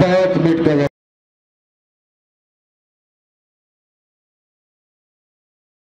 बहुत मिट